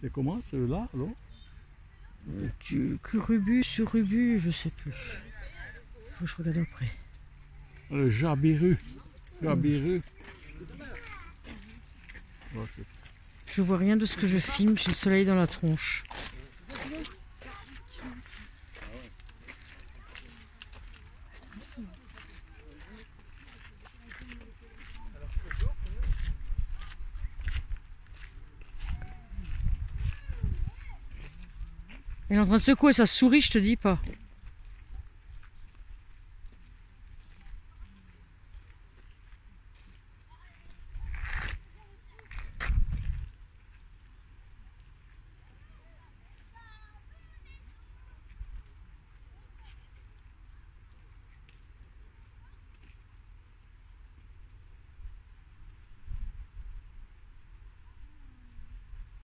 C'est comment ceux-là, alors Du curubus, surubus, je sais plus. Faut que je regarde après. Le jabiru. Jabiru. C'est- Je vois rien de ce que je filme, j'ai le soleil dans la tronche. Elle est en train de secouer sa souris, je te dis pas.